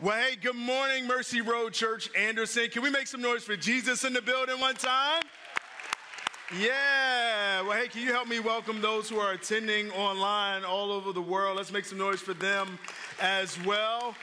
Well, hey, good morning, Mercy Road Church, Anderson. Can we make some noise for Jesus in the building one time? Yeah. Well, hey, can you help me welcome those who are attending online all over the world? Let's make some noise for them as well.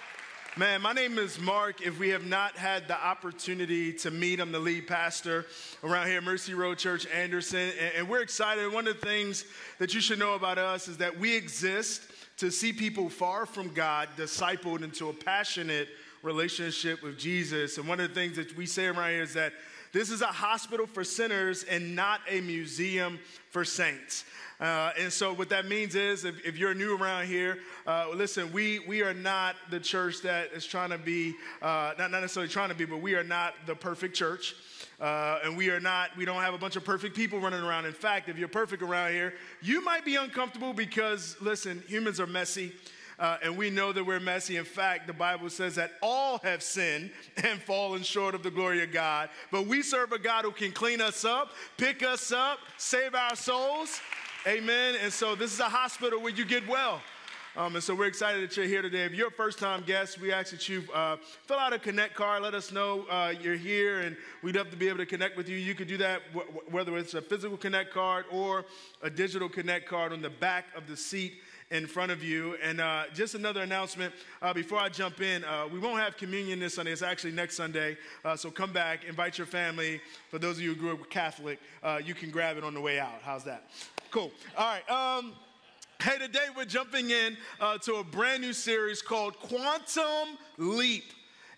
Man, my name is Mark. If we have not had the opportunity to meet, I'm the lead pastor around here at Mercy Road Church, Anderson, and we're excited. One of the things that you should know about us is that we exist to see people far from God discipled into a passionate relationship with Jesus. And one of the things that we say around here is that this is a hospital for sinners and not a museum for saints. Uh, and so, what that means is, if, if you're new around here, uh, listen, we, we are not the church that is trying to be, uh, not, not necessarily trying to be, but we are not the perfect church. Uh, and we are not, we don't have a bunch of perfect people running around. In fact, if you're perfect around here, you might be uncomfortable because, listen, humans are messy. Uh, and we know that we're messy. In fact, the Bible says that all have sinned and fallen short of the glory of God. But we serve a God who can clean us up, pick us up, save our souls. Amen. And so this is a hospital where you get well. Um, and so we're excited that you're here today. If you're a first time guest, we ask that you uh, fill out a Connect card. Let us know uh, you're here, and we'd love to be able to connect with you. You could do that w- whether it's a physical Connect card or a digital Connect card on the back of the seat in front of you. And uh, just another announcement uh, before I jump in uh, we won't have communion this Sunday, it's actually next Sunday. Uh, so come back, invite your family. For those of you who grew up Catholic, uh, you can grab it on the way out. How's that? Cool. All right. Um, Hey, today we're jumping in uh, to a brand new series called Quantum Leap.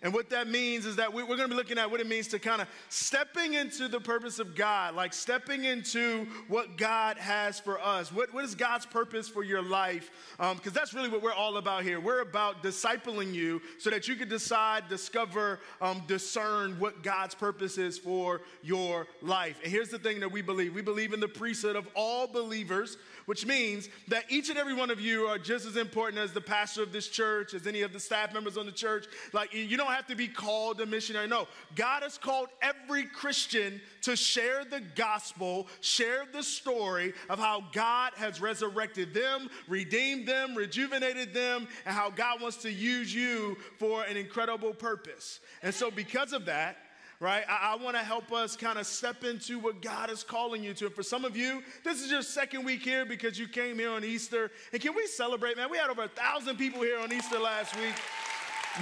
And what that means is that we, are going to be looking at what it means to kind of stepping into the purpose of God, like stepping into what God has for us. What, what is God's purpose for your life? Because um, that's really what we're all about here. We're about discipling you so that you can decide, discover, um, discern what God's purpose is for your life. And here's the thing that we believe we believe in the priesthood of all believers which means that each and every one of you are just as important as the pastor of this church, as any of the staff members on the church. Like, you don't have to be called a missionary. No, God has called every Christian to share the gospel, share the story of how God has resurrected them, redeemed them, rejuvenated them, and how God wants to use you for an incredible purpose. And so, because of that, right? I, I want to help us kind of step into what God is calling you to. And for some of you, this is your second week here because you came here on Easter. And can we celebrate, man? We had over a thousand people here on Easter last week.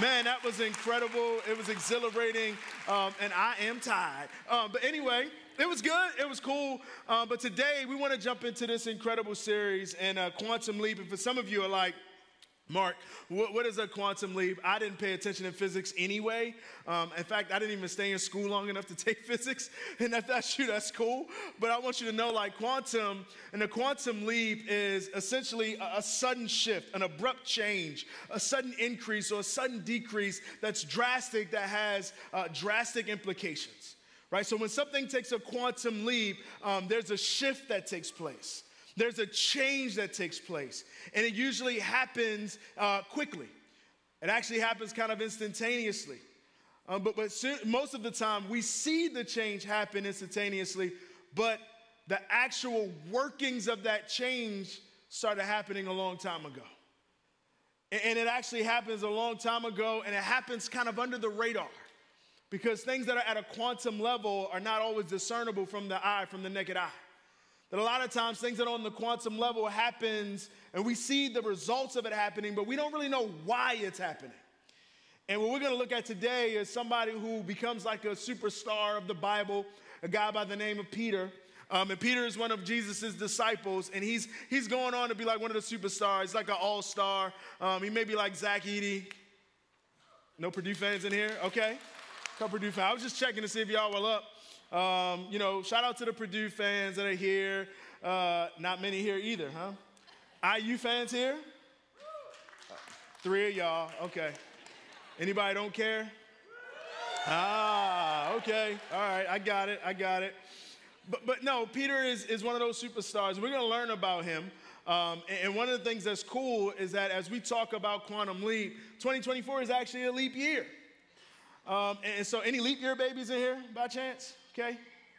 Man, that was incredible. It was exhilarating. Um, and I am tired. Um, but anyway, it was good. It was cool. Uh, but today we want to jump into this incredible series and uh, Quantum Leap. And for some of you are like, Mark, what, what is a quantum leap? I didn't pay attention in physics anyway. Um, in fact, I didn't even stay in school long enough to take physics. And if that's you, that's cool. But I want you to know like quantum, and a quantum leap is essentially a, a sudden shift, an abrupt change, a sudden increase or a sudden decrease that's drastic, that has uh, drastic implications. Right? So when something takes a quantum leap, um, there's a shift that takes place. There's a change that takes place, and it usually happens uh, quickly. It actually happens kind of instantaneously. Um, but but most of the time, we see the change happen instantaneously, but the actual workings of that change started happening a long time ago. And, and it actually happens a long time ago, and it happens kind of under the radar because things that are at a quantum level are not always discernible from the eye, from the naked eye. That a lot of times things that on the quantum level happens and we see the results of it happening, but we don't really know why it's happening. And what we're going to look at today is somebody who becomes like a superstar of the Bible, a guy by the name of Peter. Um, and Peter is one of Jesus' disciples, and he's, he's going on to be like one of the superstars, like an all star. Um, he may be like Zach Edey. No Purdue fans in here? Okay. Couple Purdue fans. I was just checking to see if y'all were up. Um, you know, shout out to the Purdue fans that are here. Uh, not many here either, huh? IU fans here? Three of y'all. Okay. Anybody don't care? Ah, okay. All right. I got it. I got it. But, but no, Peter is, is one of those superstars. We're going to learn about him. Um, and, and one of the things that's cool is that as we talk about quantum leap, 2024 is actually a leap year. Um, and so, any leap year babies in here by chance? Okay?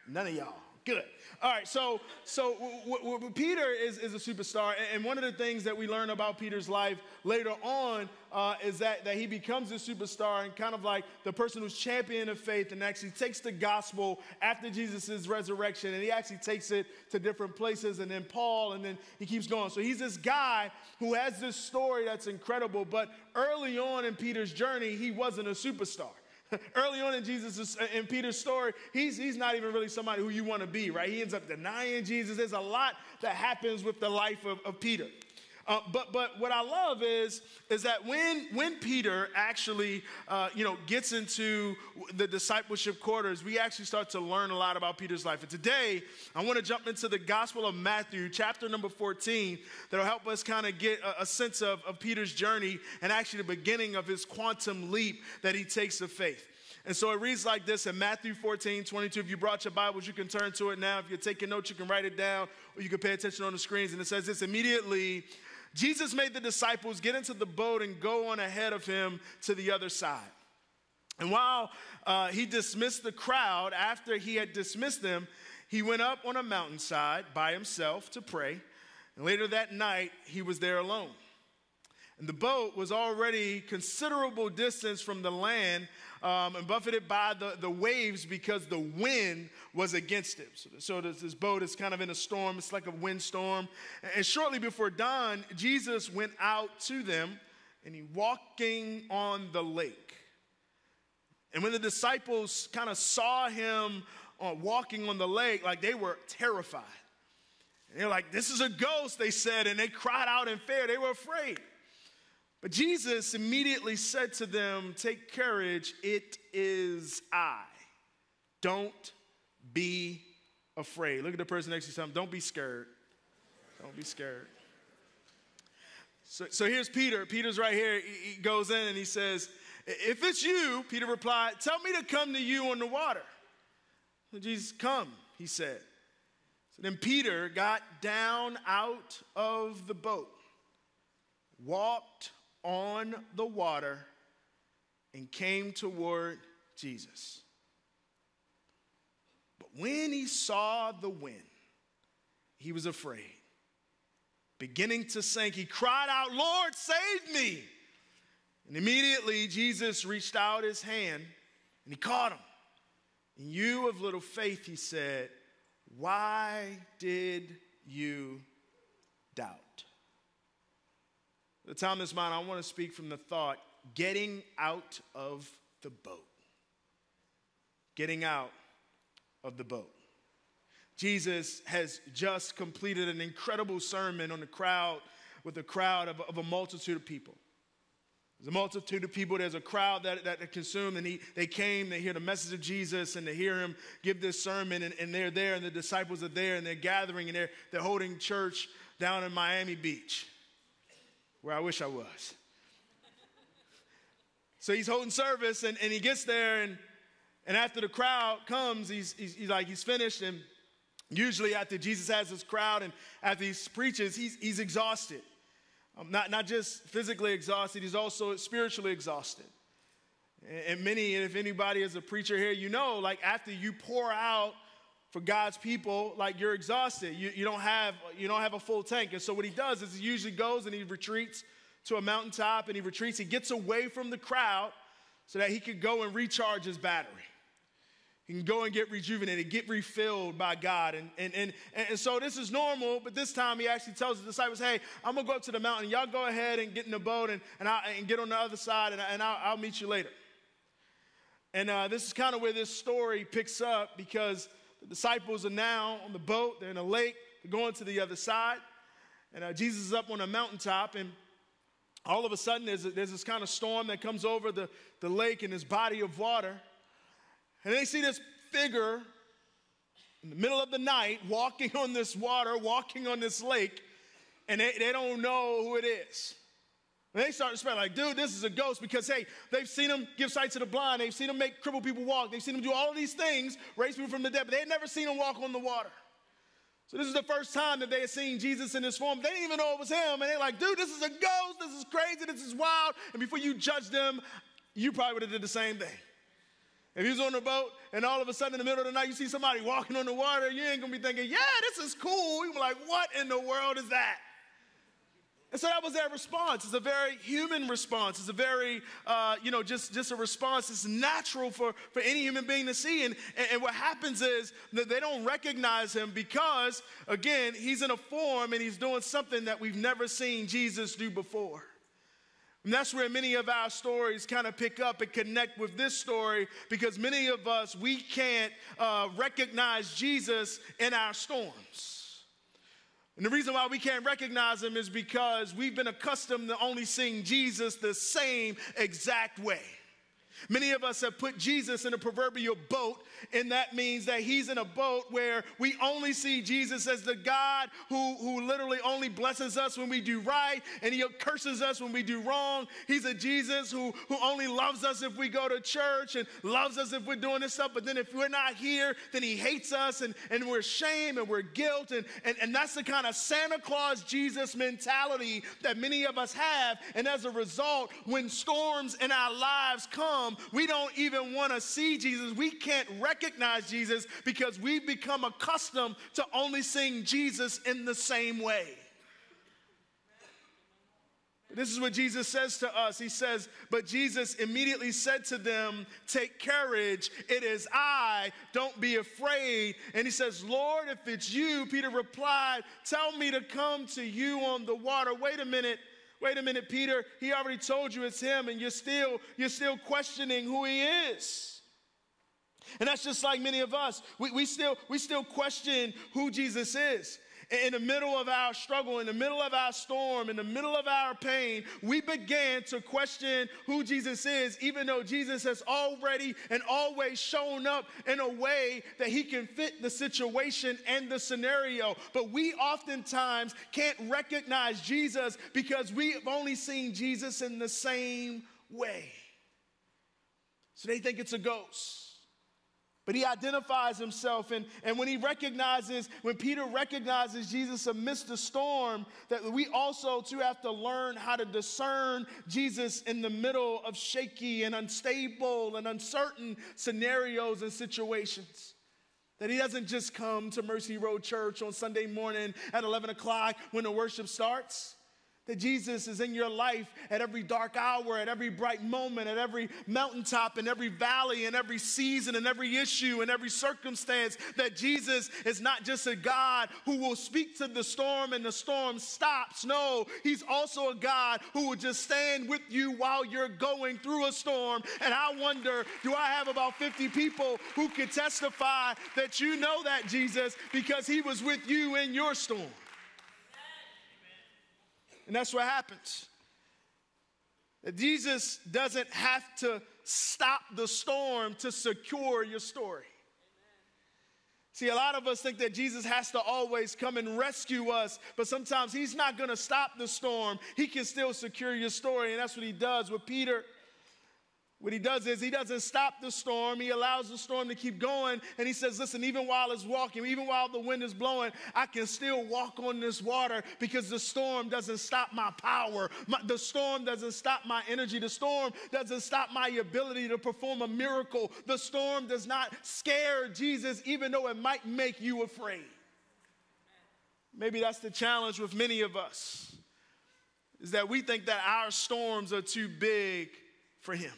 None of y'all. Good. All right, so so w- w- Peter is, is a superstar, and one of the things that we learn about Peter's life later on uh, is that, that he becomes a superstar and kind of like the person who's champion of faith and actually takes the gospel after Jesus' resurrection, and he actually takes it to different places, and then Paul, and then he keeps going. So he's this guy who has this story that's incredible, but early on in Peter's journey, he wasn't a superstar. Early on in Jesus' in Peter's story, he's, he's not even really somebody who you want to be, right? He ends up denying Jesus. There's a lot that happens with the life of, of Peter. Uh, but but what I love is is that when when Peter actually uh, you know gets into the discipleship quarters, we actually start to learn a lot about Peter's life. And today I want to jump into the Gospel of Matthew, chapter number 14, that'll help us kind of get a, a sense of, of Peter's journey and actually the beginning of his quantum leap that he takes of faith. And so it reads like this in Matthew 14, 22. If you brought your Bibles, you can turn to it now. If you're taking notes, you can write it down, or you can pay attention on the screens. And it says this immediately Jesus made the disciples get into the boat and go on ahead of him to the other side. And while uh, he dismissed the crowd, after he had dismissed them, he went up on a mountainside by himself to pray. And later that night, he was there alone. And the boat was already considerable distance from the land um, and buffeted by the, the waves because the wind was against it. So, so this, this boat is kind of in a storm. It's like a windstorm. And shortly before dawn, Jesus went out to them and he walking on the lake. And when the disciples kind of saw him uh, walking on the lake, like they were terrified. And they're like, this is a ghost, they said, and they cried out in fear. They were afraid. But Jesus immediately said to them, Take courage, it is I. Don't be afraid. Look at the person next to you, them, Don't be scared. Don't be scared. So, so here's Peter. Peter's right here. He, he goes in and he says, If it's you, Peter replied, Tell me to come to you on the water. So Jesus, come, he said. So then Peter got down out of the boat, walked on the water and came toward Jesus. But when he saw the wind, he was afraid. Beginning to sink, he cried out, Lord, save me. And immediately Jesus reached out his hand and he caught him. And you of little faith, he said, why did you doubt? The time is mine. I want to speak from the thought getting out of the boat. Getting out of the boat. Jesus has just completed an incredible sermon on the crowd with a crowd of, of a multitude of people. There's a multitude of people. There's a crowd that, that consumed, and he, they came, they hear the message of Jesus, and they hear him give this sermon, and, and they're there, and the disciples are there, and they're gathering, and they're, they're holding church down in Miami Beach where I wish I was. so he's holding service and, and he gets there and, and after the crowd comes, he's, he's, he's like, he's finished. And usually after Jesus has his crowd and after he preaches, he's, he's exhausted. Um, not, not just physically exhausted, he's also spiritually exhausted. And, and many, and if anybody is a preacher here, you know, like after you pour out for God's people, like you're exhausted. You, you, don't have, you don't have a full tank. And so what he does is he usually goes and he retreats to a mountaintop and he retreats. He gets away from the crowd so that he could go and recharge his battery. He can go and get rejuvenated, get refilled by God. And, and, and, and so this is normal, but this time he actually tells the disciples, hey, I'm going to go up to the mountain. Y'all go ahead and get in the boat and, and, i and get on the other side, and, and I'll, I'll meet you later. And uh, this is kind of where this story picks up because the disciples are now on the boat, they're in a lake, they're going to the other side. And uh, Jesus is up on a mountaintop, and all of a sudden there's, a, there's this kind of storm that comes over the, the lake and this body of water. And they see this figure in the middle of the night walking on this water, walking on this lake, and they, they don't know who it is. And they start to spread like, dude, this is a ghost because, hey, they've seen him give sight to the blind. They've seen him make crippled people walk. They've seen him do all of these things, raise people from the dead, but they had never seen him walk on the water. So this is the first time that they had seen Jesus in this form. They didn't even know it was him. And they're like, dude, this is a ghost. This is crazy. This is wild. And before you judge them, you probably would have did the same thing. If he's on a boat and all of a sudden in the middle of the night you see somebody walking on the water, you ain't gonna be thinking, yeah, this is cool. You're like, what in the world is that? And so that was their response. It's a very human response. It's a very, uh, you know, just, just a response. It's natural for, for any human being to see. And, and, and what happens is that they don't recognize him because, again, he's in a form and he's doing something that we've never seen Jesus do before. And that's where many of our stories kind of pick up and connect with this story because many of us, we can't uh, recognize Jesus in our storms. And the reason why we can't recognize him is because we've been accustomed to only seeing Jesus the same exact way. Many of us have put Jesus in a proverbial boat, and that means that he's in a boat where we only see Jesus as the God who, who literally only blesses us when we do right and he curses us when we do wrong. He's a Jesus who, who only loves us if we go to church and loves us if we're doing this stuff, but then if we're not here, then he hates us and, and we're shame and we're guilt. And, and, and that's the kind of Santa Claus Jesus mentality that many of us have. And as a result, when storms in our lives come, we don't even want to see Jesus. We can't recognize Jesus because we've become accustomed to only seeing Jesus in the same way. This is what Jesus says to us. He says, But Jesus immediately said to them, Take courage, it is I, don't be afraid. And he says, Lord, if it's you, Peter replied, Tell me to come to you on the water. Wait a minute. Wait a minute, Peter, he already told you it's him, and you're still, you're still questioning who he is. And that's just like many of us. We, we, still, we still question who Jesus is in the middle of our struggle, in the middle of our storm, in the middle of our pain, we began to question who Jesus is, even though Jesus has already and always shown up in a way that he can fit the situation and the scenario. But we oftentimes can't recognize Jesus because we've only seen Jesus in the same way. So they think it's a ghost. But he identifies himself, and, and when he recognizes, when Peter recognizes Jesus amidst the storm, that we also too have to learn how to discern Jesus in the middle of shaky and unstable and uncertain scenarios and situations. That he doesn't just come to Mercy Road Church on Sunday morning at 11 o'clock when the worship starts. That Jesus is in your life at every dark hour, at every bright moment, at every mountaintop, in every valley, in every season, in every issue, in every circumstance. That Jesus is not just a God who will speak to the storm and the storm stops. No, He's also a God who will just stand with you while you're going through a storm. And I wonder do I have about 50 people who could testify that you know that Jesus because He was with you in your storm? And that's what happens. Jesus doesn't have to stop the storm to secure your story. See, a lot of us think that Jesus has to always come and rescue us, but sometimes he's not going to stop the storm. He can still secure your story, and that's what he does with Peter. What he does is he doesn't stop the storm. He allows the storm to keep going. And he says, Listen, even while it's walking, even while the wind is blowing, I can still walk on this water because the storm doesn't stop my power. My, the storm doesn't stop my energy. The storm doesn't stop my ability to perform a miracle. The storm does not scare Jesus, even though it might make you afraid. Maybe that's the challenge with many of us, is that we think that our storms are too big for him.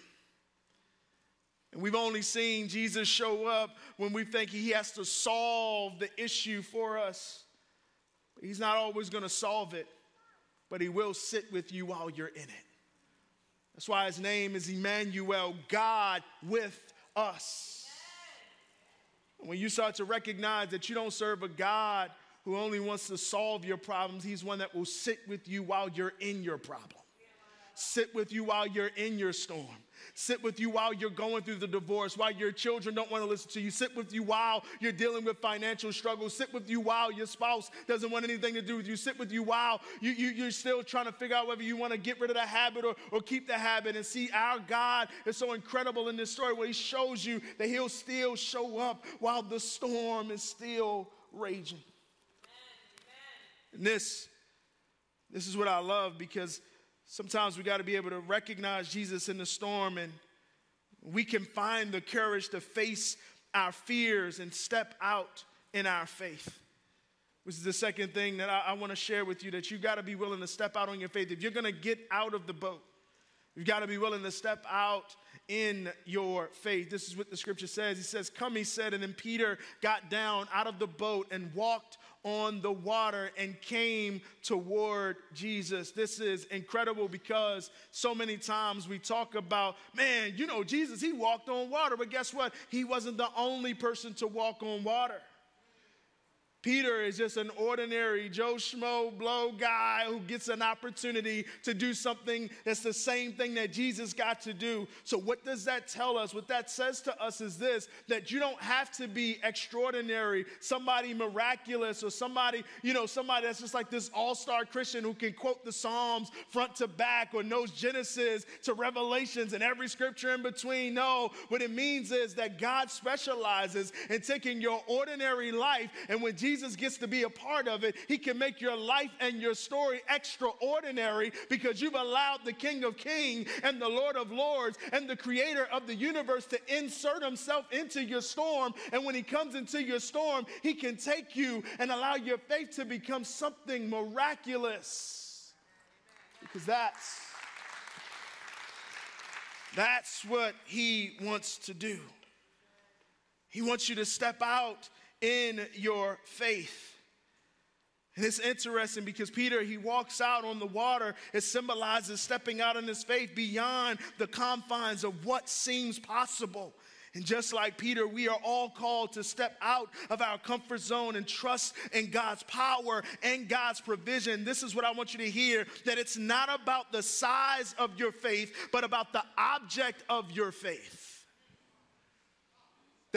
And we've only seen Jesus show up when we think he has to solve the issue for us. He's not always going to solve it, but he will sit with you while you're in it. That's why his name is Emmanuel, God with us. when you start to recognize that you don't serve a God who only wants to solve your problems, he's one that will sit with you while you're in your problem, sit with you while you're in your storm sit with you while you're going through the divorce, while your children don't want to listen to you, sit with you while you're dealing with financial struggles, sit with you while your spouse doesn't want anything to do with you, sit with you while you, you, you're still trying to figure out whether you want to get rid of the habit or, or keep the habit. And see, our God is so incredible in this story where He shows you that He'll still show up while the storm is still raging. And this, this is what I love because Sometimes we got to be able to recognize Jesus in the storm. And we can find the courage to face our fears and step out in our faith. Which is the second thing that I, I want to share with you that you got to be willing to step out on your faith. If you're going to get out of the boat, you've got to be willing to step out in your faith. This is what the scripture says. He says, Come, he said, and then Peter got down out of the boat and walked on the water and came toward Jesus. This is incredible because so many times we talk about, man, you know, Jesus, he walked on water, but guess what? He wasn't the only person to walk on water. Peter is just an ordinary Joe Schmo blow guy who gets an opportunity to do something that's the same thing that Jesus got to do. So, what does that tell us? What that says to us is this that you don't have to be extraordinary, somebody miraculous, or somebody, you know, somebody that's just like this all star Christian who can quote the Psalms front to back or knows Genesis to Revelations and every scripture in between. No, what it means is that God specializes in taking your ordinary life, and when Jesus Jesus gets to be a part of it, he can make your life and your story extraordinary because you've allowed the King of Kings and the Lord of Lords and the creator of the universe to insert himself into your storm. And when he comes into your storm, he can take you and allow your faith to become something miraculous. Because that's that's what he wants to do. He wants you to step out in your faith. And it's interesting because Peter, he walks out on the water. It symbolizes stepping out in his faith beyond the confines of what seems possible. And just like Peter, we are all called to step out of our comfort zone and trust in God's power and God's provision. This is what I want you to hear that it's not about the size of your faith, but about the object of your faith.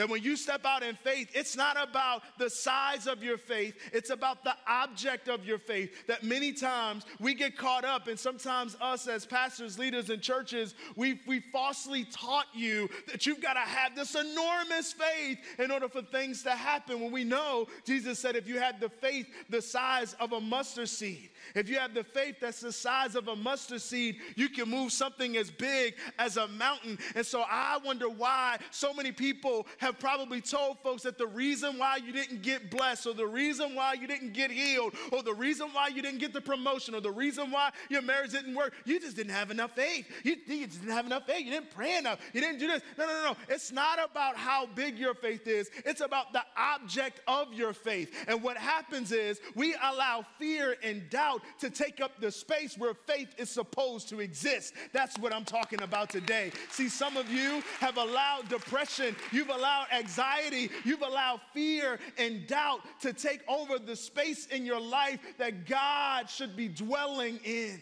That when you step out in faith, it's not about the size of your faith, it's about the object of your faith. That many times we get caught up, and sometimes us as pastors, leaders, and churches, we, we falsely taught you that you've got to have this enormous faith in order for things to happen. When we know Jesus said, if you had the faith the size of a mustard seed, if you have the faith that's the size of a mustard seed, you can move something as big as a mountain. And so I wonder why so many people have probably told folks that the reason why you didn't get blessed, or the reason why you didn't get healed, or the reason why you didn't get the promotion, or the reason why your marriage didn't work, you just didn't have enough faith. You, you just didn't have enough faith. You didn't pray enough. You didn't do this. No, no, no, no. It's not about how big your faith is, it's about the object of your faith. And what happens is we allow fear and doubt to take up the space where faith is supposed to exist. That's what I'm talking about today. See, some of you have allowed depression, you've allowed anxiety, you've allowed fear and doubt to take over the space in your life that God should be dwelling in.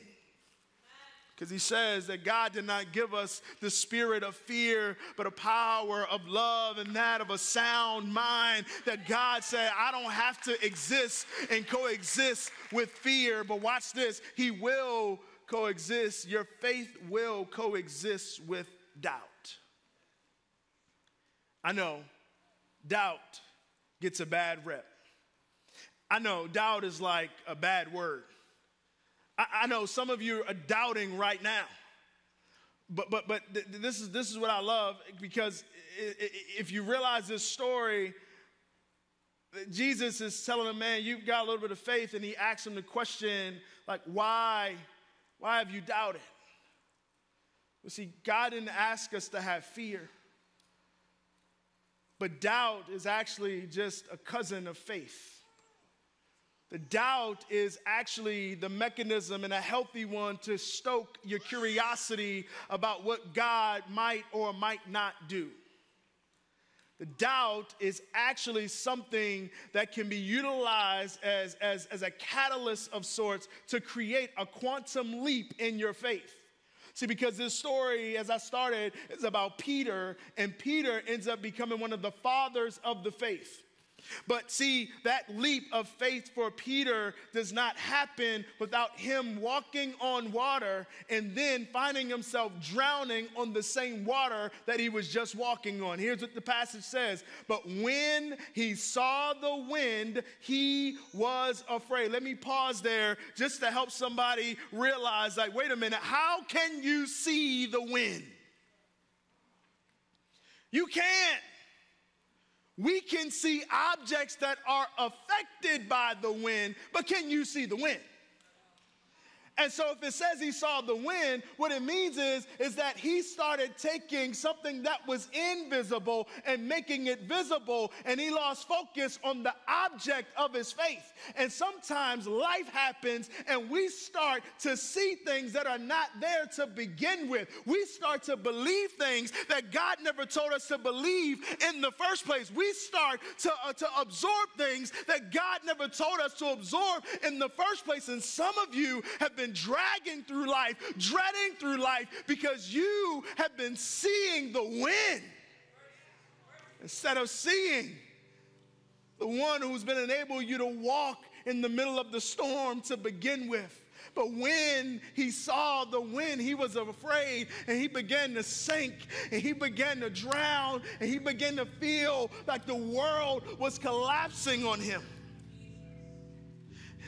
Because he says that God did not give us the spirit of fear, but a power of love and that of a sound mind. That God said, I don't have to exist and coexist with fear. But watch this, He will coexist. Your faith will coexist with doubt. I know doubt gets a bad rep. I know doubt is like a bad word. I, I know some of you are doubting right now. But, but, but th- this, is, this is what I love because if you realize this story, Jesus is telling a man, You've got a little bit of faith, and he asks him the question, like, why, why have you doubted? Well, see, God didn't ask us to have fear, but doubt is actually just a cousin of faith. The doubt is actually the mechanism and a healthy one to stoke your curiosity about what God might or might not do. The doubt is actually something that can be utilized as, as, as a catalyst of sorts to create a quantum leap in your faith. See, because this story, as I started, is about Peter, and Peter ends up becoming one of the fathers of the faith. But see, that leap of faith for Peter does not happen without him walking on water and then finding himself drowning on the same water that he was just walking on. Here's what the passage says But when he saw the wind, he was afraid. Let me pause there just to help somebody realize like, wait a minute, how can you see the wind? You can't. We can see objects that are affected by the wind, but can you see the wind? And so if it says he saw the wind, what it means is, is that he started taking something that was invisible and making it visible, and he lost focus on the object of his faith. And sometimes life happens and we start to see things that are not there to begin with. We start to believe things that God never told us to believe in the first place. We start to, uh, to absorb things that God never told us to absorb in the first place. And some of you have been been dragging through life, dreading through life, because you have been seeing the wind instead of seeing the one who's been enabling you to walk in the middle of the storm to begin with. But when he saw the wind, he was afraid and he began to sink and he began to drown and he began to feel like the world was collapsing on him.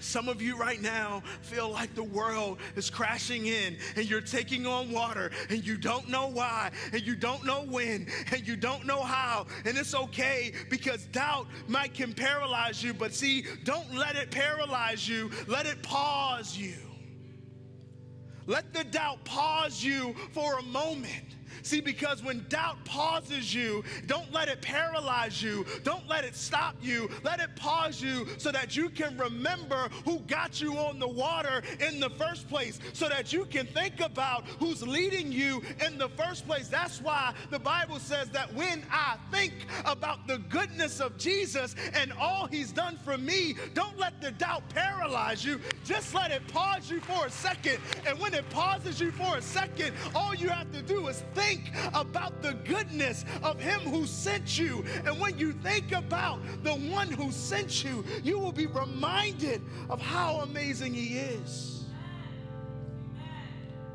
Some of you right now feel like the world is crashing in and you're taking on water and you don't know why and you don't know when and you don't know how. And it's okay because doubt might can paralyze you, but see, don't let it paralyze you. Let it pause you. Let the doubt pause you for a moment See, because when doubt pauses you, don't let it paralyze you. Don't let it stop you. Let it pause you so that you can remember who got you on the water in the first place, so that you can think about who's leading you in the first place. That's why the Bible says that when I think about the goodness of Jesus and all he's done for me, don't let the doubt paralyze you. Just let it pause you for a second. And when it pauses you for a second, all you have to do is think think about the goodness of Him who sent you. And when you think about the one who sent you, you will be reminded of how amazing He is.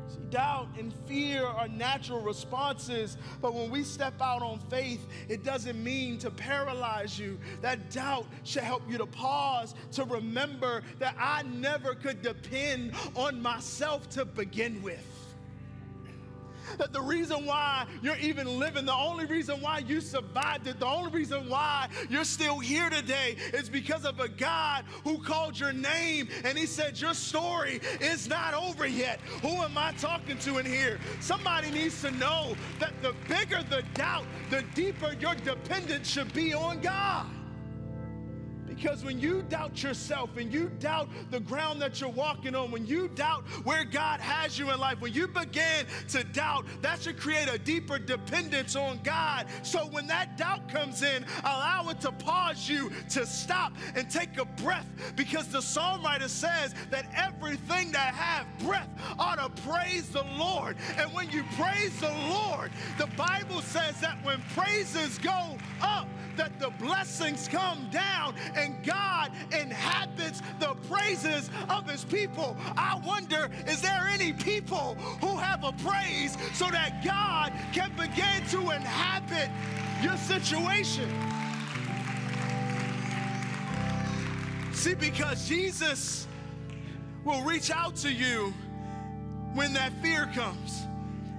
See, doubt and fear are natural responses, but when we step out on faith, it doesn't mean to paralyze you. That doubt should help you to pause, to remember that I never could depend on myself to begin with that the reason why you're even living, the only reason why you survived it, the only reason why you're still here today is because of a God who called your name and he said, Your story is not over yet. Who am I talking to in here? Somebody needs to know that the bigger the doubt, the deeper your dependence should be on God. Because when you doubt yourself and you doubt the ground that you're walking on, when you doubt where God has you in life, when you begin to doubt, that should create a deeper dependence on God. So when that doubt comes in, allow it to pause you to stop and take a breath because the songwriter says that everything that have breath ought to praise the Lord. And when you praise the Lord, the Bible says that when praises go up, that the blessings come down and God inhabits the praises of his people. I wonder, is there any people who have a praise so that God can begin to inhabit your situation? See, because Jesus will reach out to you when that fear comes.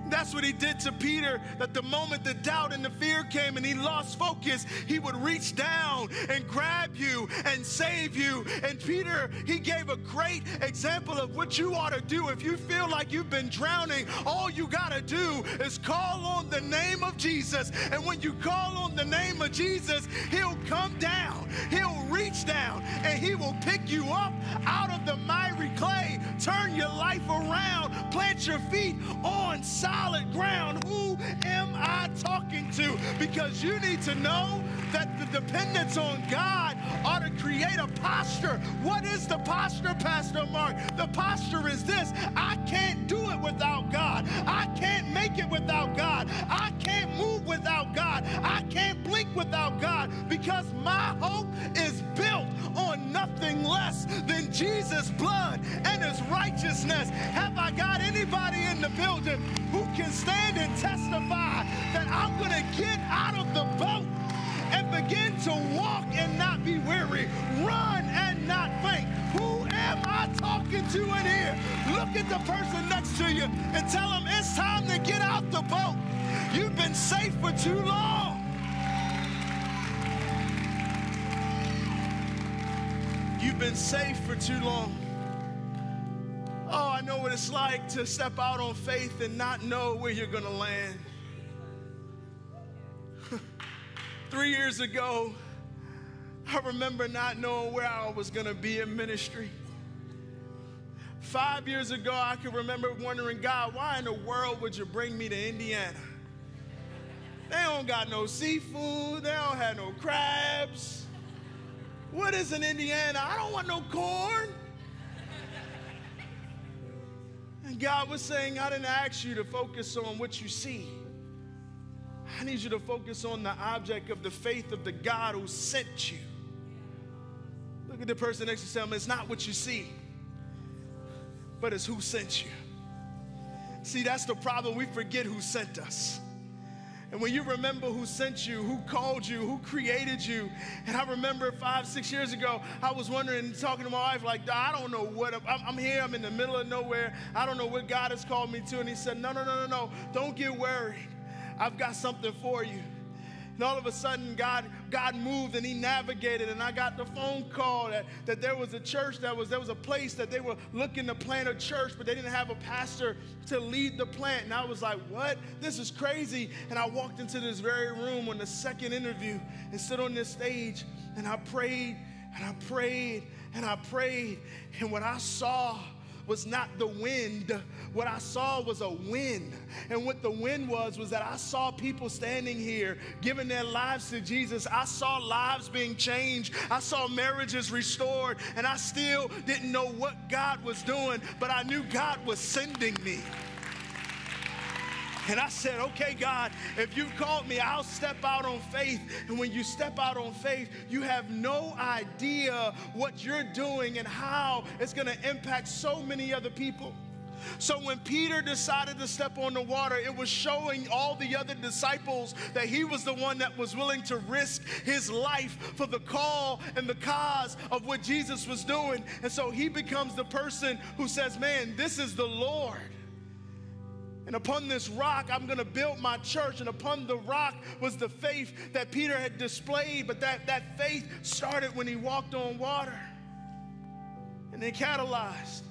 That's what he did to Peter, that the moment the doubt and the fear came and he lost focus, he would reach down and grab you and save you. And Peter, he gave a great example of what you ought to do. If you feel like you've been drowning, all you got to do is call on the name of Jesus. And when you call on the name of Jesus, he'll come down, he'll reach down, and he will pick you up out of the miry clay, turn your life around, plant your feet on solid ground. Who am I talking to? Because you need to know that the dependence on God ought to create a posture. What is the posture, Pastor Mark? The posture is this I can't do it without God. I can't make it without God. I can't move without God. I can't blink without God because my hope is nothing less than Jesus' blood and his righteousness. Have I got anybody in the building who can stand and testify that I'm going to get out of the boat and begin to walk and not be weary, run and not faint. Who am I talking to in here? Look at the person next to you and tell them it's time to get out the boat. You've been safe for too long. You've been safe for too long. Oh, I know what it's like to step out on faith and not know where you're going to land. Three years ago, I remember not knowing where I was going to be in ministry. Five years ago, I can remember wondering, God, why in the world would you bring me to Indiana? They don't got no seafood, they don't have no crabs. What is in Indiana? I don't want no corn. And God was saying, I didn't ask you to focus on what you see. I need you to focus on the object of the faith of the God who sent you. Look at the person next to you. It's not what you see, but it's who sent you. See, that's the problem. We forget who sent us. And when you remember who sent you, who called you, who created you, and I remember five, six years ago, I was wondering, talking to my wife, like, I don't know what, I'm, I'm, here, I'm in the middle of nowhere, I don't know what God has called me to. And He said, No, no, no, no, no, don't get worried. I've got something for you. And all of a sudden, God, God moved and He navigated. And I got the phone call that, that there was a church that was there was a place that they were looking to plant a church, but they didn't have a pastor to lead the plant. And I was like, what? This is crazy. And I walked into this very room on the second interview and stood on this stage and I prayed and I prayed and I prayed. And what I saw was not the wind. What I saw was a wind. And what the wind was, was that I saw people standing here giving their lives to Jesus. I saw lives being changed. I saw marriages restored. And I still didn't know what God was doing, but I knew God was sending me. And I said, okay, God, if you've called me, I'll step out on faith. And when you step out on faith, you have no idea what you're doing and how it's going to impact so many other people. So when Peter decided to step on the water, it was showing all the other disciples that he was the one that was willing to risk his life for the call and the cause of what Jesus was doing. And so he becomes the person who says, Man, this is the Lord. And upon this rock, I'm going to build my church. And upon the rock was the faith that Peter had displayed. But that, that faith started when he walked on water. And it catalyzed.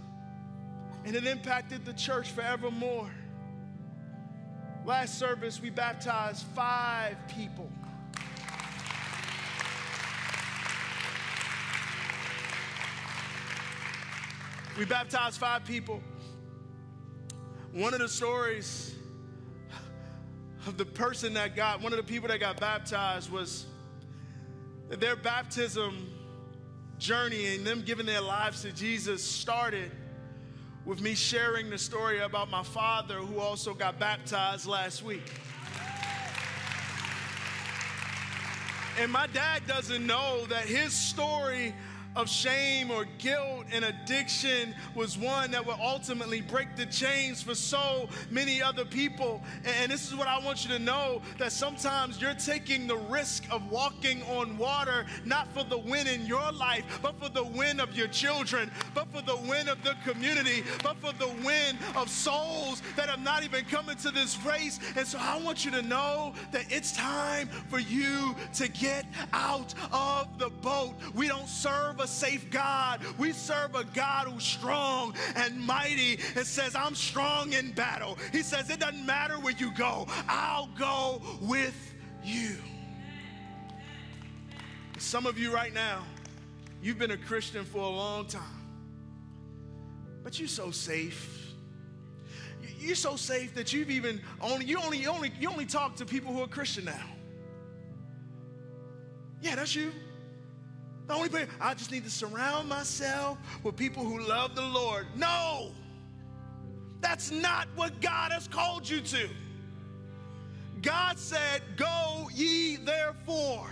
And it impacted the church forevermore. Last service, we baptized five people. We baptized five people. One of the stories of the person that got, one of the people that got baptized was that their baptism journey and them giving their lives to Jesus started with me sharing the story about my father who also got baptized last week. And my dad doesn't know that his story of shame or guilt and addiction was one that would ultimately break the chains for so many other people. And this is what I want you to know that sometimes you're taking the risk of walking on water, not for the win in your life, but for the win of your children, but for the win of the community, but for the win of souls that have not even come into this race. And so I want you to know that it's time for you to get out of the boat. We don't serve a a safe God. We serve a God who's strong and mighty and says, I'm strong in battle. He says, It doesn't matter where you go, I'll go with you. Some of you right now, you've been a Christian for a long time, but you're so safe you're so safe that you've even only you only you only you only talk to people who are Christian now. Yeah, that's you. The only thing, I just need to surround myself with people who love the Lord. No, that's not what God has called you to. God said, Go ye therefore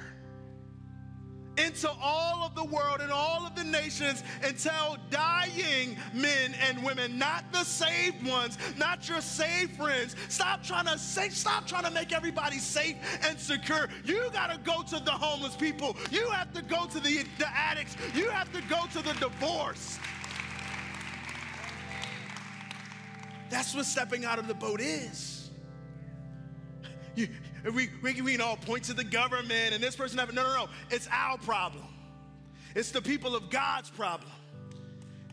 into all of the world and all of the nations and tell dying men and women, not the saved ones, not your saved friends. Stop trying to say, stop trying to make everybody safe and secure. You got to go to the homeless people. You have to go to the, the addicts. You have to go to the divorced. That's what stepping out of the boat is. You, we, we, we can all point to the government and this person no, no, no. It's our problem. It's the people of God's problem.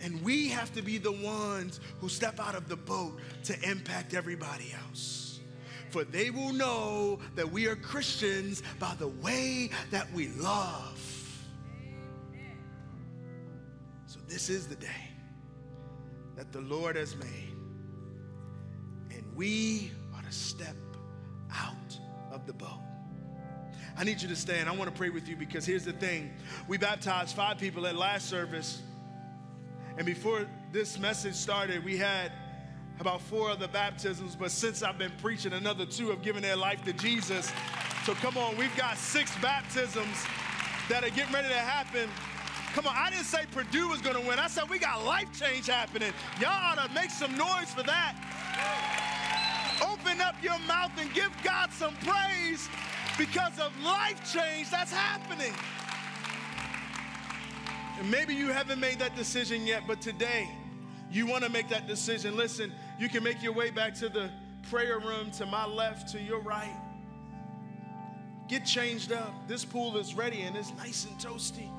And we have to be the ones who step out of the boat to impact everybody else. For they will know that we are Christians by the way that we love. So, this is the day that the Lord has made. And we are to step the boat. I need you to stand. I want to pray with you because here's the thing. We baptized five people at last service. And before this message started, we had about four other baptisms. But since I've been preaching, another two have given their life to Jesus. So come on, we've got six baptisms that are getting ready to happen. Come on, I didn't say Purdue was going to win. I said we got life change happening. Y'all ought to make some noise for that. Open up your mouth and give God some praise because of life change that's happening. And maybe you haven't made that decision yet, but today you want to make that decision. Listen, you can make your way back to the prayer room to my left, to your right. Get changed up. This pool is ready and it's nice and toasty.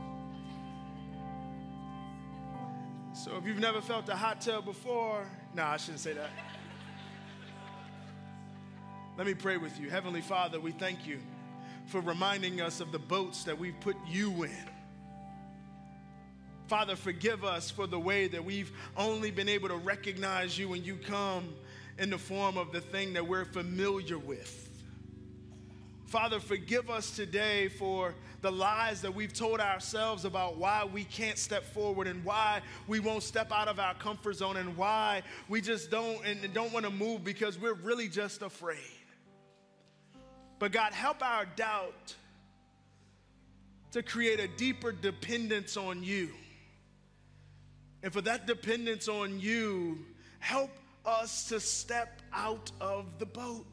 So if you've never felt a hot tub before, no, I shouldn't say that. Let me pray with you. Heavenly Father, we thank you for reminding us of the boats that we've put you in. Father, forgive us for the way that we've only been able to recognize you when you come in the form of the thing that we're familiar with. Father, forgive us today for the lies that we've told ourselves about why we can't step forward and why we won't step out of our comfort zone and why we just don't and don't want to move because we're really just afraid. But God, help our doubt to create a deeper dependence on you. And for that dependence on you, help us to step out of the boat.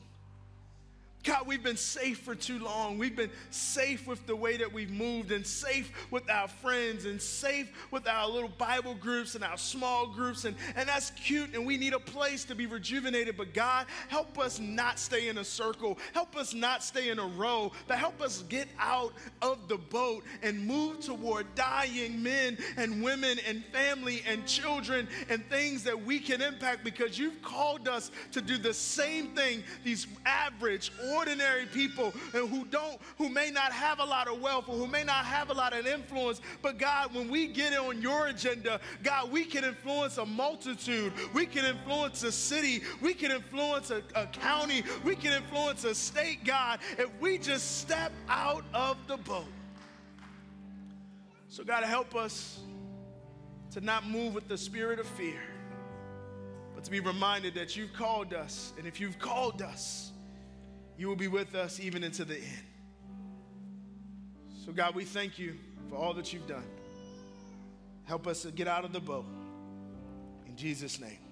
God, we've been safe for too long. We've been safe with the way that we've moved and safe with our friends and safe with our little Bible groups and our small groups. And, and that's cute. And we need a place to be rejuvenated. But God, help us not stay in a circle. Help us not stay in a row. But help us get out of the boat and move toward dying men and women and family and children and things that we can impact because you've called us to do the same thing, these average, ordinary people and who don't, who may not have a lot of wealth or who may not have a lot of influence. But God, when we get on your agenda, God, we can influence a multitude. We can influence a city. We can influence a, a county. We can influence a state, God, if we just step out of the boat. So, God, help us to not move with the spirit of fear, but to be reminded that you've called us. And if you've called us, you will be with us even into the end. So, God, we thank you for all that you've done. Help us to get out of the boat. In Jesus' name.